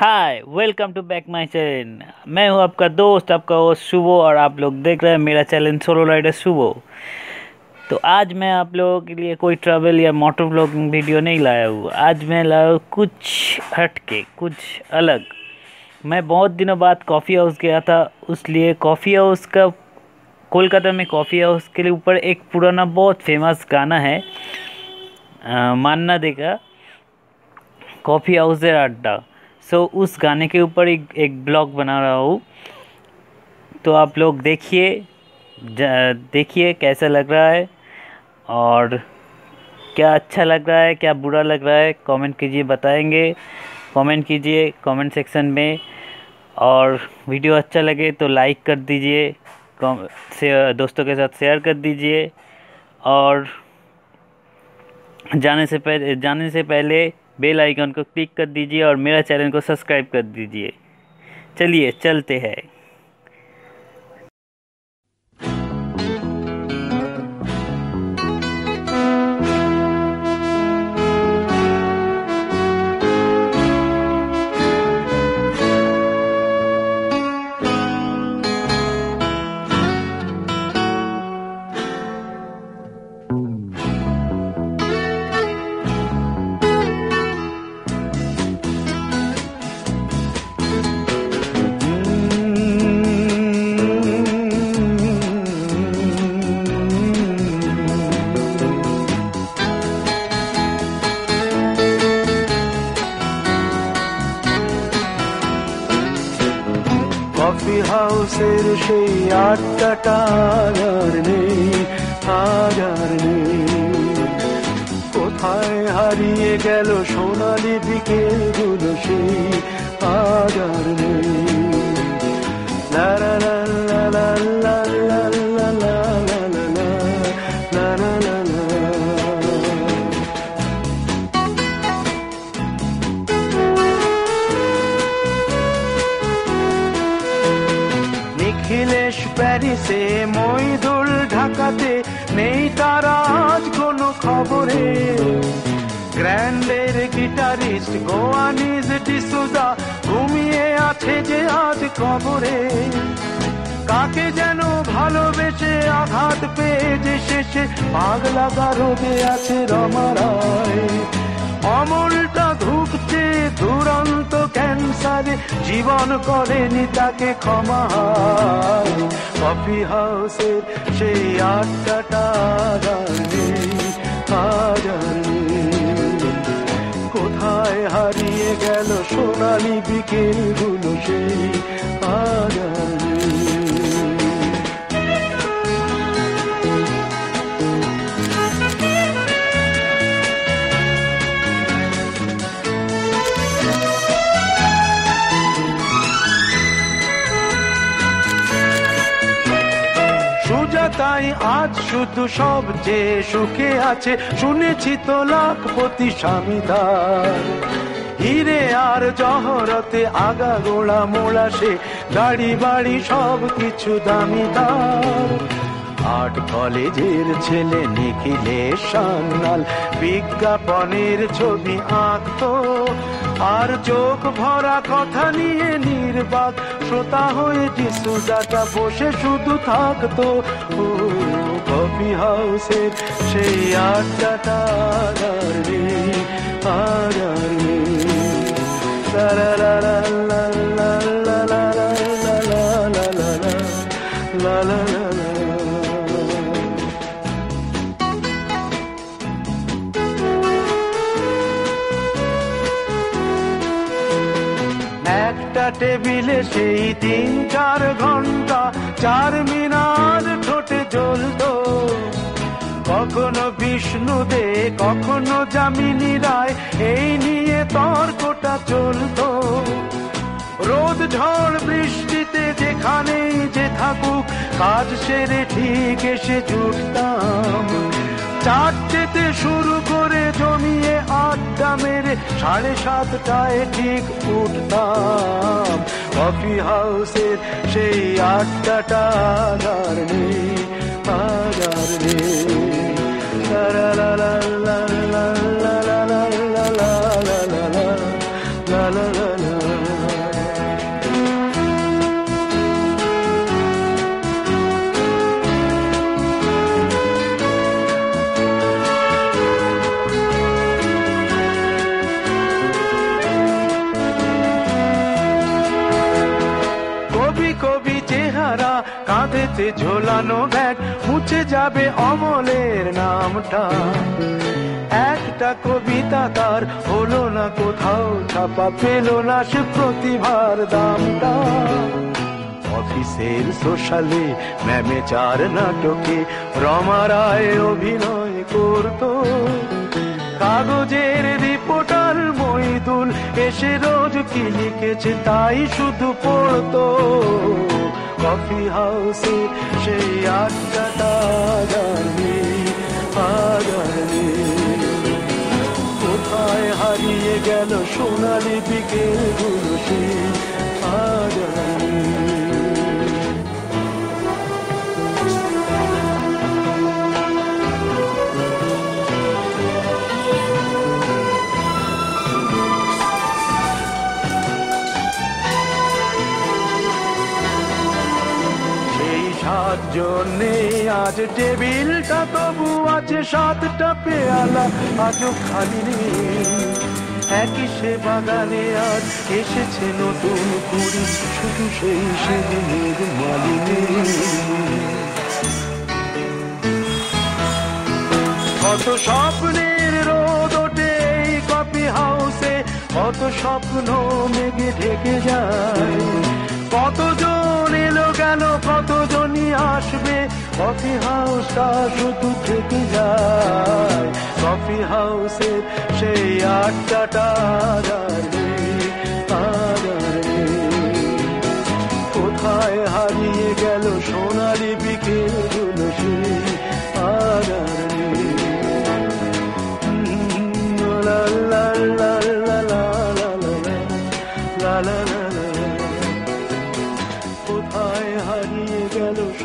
Hi welcome to back my channel मैं हूँ आपका दोस्त आपका होस्ट शुभो और आप लोग देख रहे हैं मेरा चैनल सोलो राइडर शुभो। तो आज मैं आप लोगों के लिए कोई ट्रैवल या मोटर ब्लॉगिंग वीडियो नहीं लाया हूँ। आज मैं लाया कुछ हट के कुछ अलग। मैं बहुत दिनों बाद कॉफ़ी हाउस गया था उसलिए कॉफ़ी हाउस का कोलकाता में कॉफ़ी हाउस के ऊपर एक पुराना बहुत फ़ेमस गाना है आ, मानना देगा कॉफ़ी हाउस अड्डा। सो so, उस गाने के ऊपर एक एक ब्लॉग बना रहा हूँ। तो आप लोग देखिए देखिए कैसा लग रहा है और क्या अच्छा लग रहा है क्या बुरा लग रहा है कमेंट कीजिए बताएँगे। कमेंट कीजिए कमेंट सेक्शन में और वीडियो अच्छा लगे तो लाइक कर दीजिए से दोस्तों के साथ शेयर कर दीजिए और जाने से पहले जाने से पहले बेल आइकन को क्लिक कर दीजिए और मेरा चैनल को सब्सक्राइब कर दीजिए। चलिए, चलते हैं। হাউসের সেই আটটা আর নেই আগার নেই। কোথায় হারিয়ে গেল সোনালি দিকে গুলো সেই হাজার নেই। লা লা লা লা লা ঢাকাতে নেই তার আজ কোনো খবরে। গ্র্যান্ডের গিটারিস্ট গোয়ানিজ ডিসুজা ঘুমিয়ে আছে যে আজ কবরে। কাকে যেন ভালোবেসে আঘাত পেয়ে যে শেষে পাগলা গারদে আছে রমারায় অমলটা ধুকছে দুরন্ত ক্যান্সারে, জীবন করেনি তাকে ক্ষমা কফি হাউসের সেই হাজার। কোথায় হারিয়ে গেল সোনালি বিকেলগুলো সেই হাজার। সুজাতাই আজ শুধু সব যে সুখে আছে, শুনেছি তো লাখপতি স্বামীদার। হিরে আর জহরতে আগা গোড়া মোড়া সে গাড়ি বাড়ি সব কিছু দামিদার। আর্ট কলেজের ছেলে নিখিলে সান্নাল বিজ্ঞাপনের ছবি আঁকতো আর চোখ ভরা কথা নিয়ে নির্বাক, শ্রোতা হয়ে যিশু যিশুদাটা বসে শুধু থাকতো। কফি হাউসের সেই আড্ডাটা আর আর নেই একটা টেবিলে সেই তিন, চার ঘণ্টা, চার মিনার ঠোঁটে জ্বলতো। কখনো বিষ্ণু দে কখনো যামিনী রায়, এই নিয়ে তর্কটা চলতো। রোদ, ঝড়, বৃষ্টিতে যেখানেই যে থাকুক, কাজ সেরে ঠিক এসে জুটতাম চারটেতে শুরু করে জমিয়ে মেরে সাড়ে সাতটায় ঠিক উঠতাম। কফি হাউসের সেই আটটাটা আর নেই আর নেই। লা লা লা লা। কাঁধেতে ঝোলানো ব্যাগ, মুছে যাবে অমলের নামটা। একটা কবিতা তার হলো না কোথাও, ছাপা পেল না সে প্রতিভার দামটা। অফিসের সোশ্যালে ম্যামে চার নাটকে রমা রায় অভিনয় করত। কাগজের রিপোর্টার মইদুল এসে রোজ কি লিখেছে তাই শুধু পড়তো। কফি হাউসে সেই আড্ডাটা জানি আজানি কোথায় হারিয়ে গেল সোনালি বিকেলগুলো সে সাতজনে আজ টেবিলটা তবু আছে সাতটা পেয়ালা। আজও খালি নেই। একই সে বাগানে আজ এসেছে নতুন কুড়ি। শুধু সেই সেদিনের মালিনী কত স্বপ্নের রোদ ওঠে এই কফি হাউসে, কত স্বপ্ন মেঘে ঢেকে যায়। কতজন এলো গেল কতজনই আসবে কফি হাউসটা শুধু থেকে যায়। কফি হাউসে সেই আড্ডাটা কোথায় হারিয়ে গেল সোনালি বিকেল?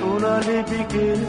সোনালি বিকেল